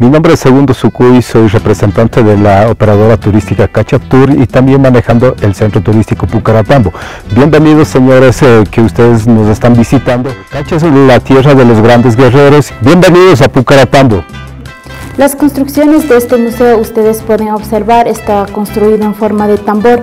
Mi nombre es Segundo Sucuy, soy representante de la operadora turística Cachaptur y también manejando el centro turístico Pucaratambo. Bienvenidos señores eh, que ustedes nos están visitando. Cacha es la tierra de los grandes guerreros. Bienvenidos a Pucaratambo. Las construcciones de este museo ustedes pueden observar, está construido en forma de tambor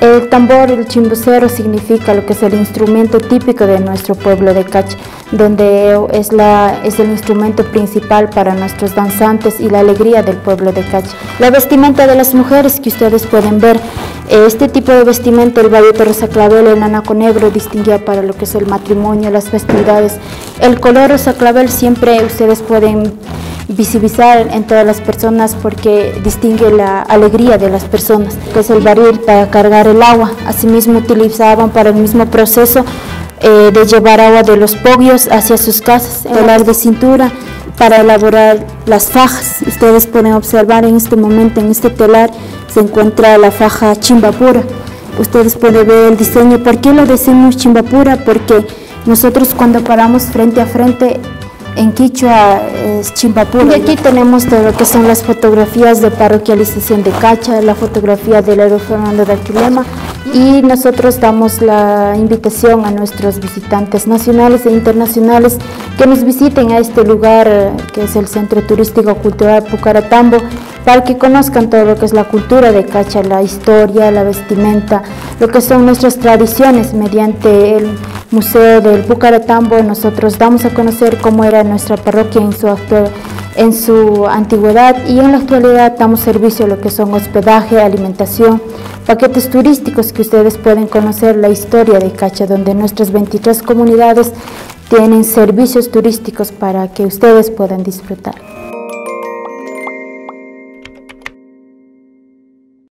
el tambor, el chimbucero, significa lo que es el instrumento típico de nuestro pueblo de Cacha, donde es, la, es el instrumento principal para nuestros danzantes y la alegría del pueblo de Cacha. La vestimenta de las mujeres que ustedes pueden ver, este tipo de vestimenta, el Valle rosa clavel, el anaco negro, distinguía para lo que es el matrimonio, las festividades. El color rosa clavel siempre ustedes pueden visibilizar en todas las personas porque distingue la alegría de las personas, que es el barril para cargar el agua. Asimismo utilizaban para el mismo proceso eh, de llevar agua de los pogios hacia sus casas, telar de cintura para elaborar las fajas. Ustedes pueden observar en este momento, en este telar, se encuentra la faja chimbapura. Ustedes pueden ver el diseño. ¿Por qué lo decimos chimbapura? Porque nosotros cuando paramos frente a frente en Quichua es Chimpapura. Y aquí tenemos todo lo que son las fotografías de parroquialización de Cacha, la fotografía del héroe Fernando de Aquilema y nosotros damos la invitación a nuestros visitantes nacionales e internacionales que nos visiten a este lugar eh, que es el Centro Turístico Cultural Pucaratambo para que conozcan todo lo que es la cultura de Cacha, la historia, la vestimenta, lo que son nuestras tradiciones mediante el Museo del Bucaratambo nosotros damos a conocer cómo era nuestra parroquia en su, en su antigüedad y en la actualidad damos servicio a lo que son hospedaje, alimentación, paquetes turísticos que ustedes pueden conocer la historia de Cacha, donde nuestras 23 comunidades tienen servicios turísticos para que ustedes puedan disfrutar.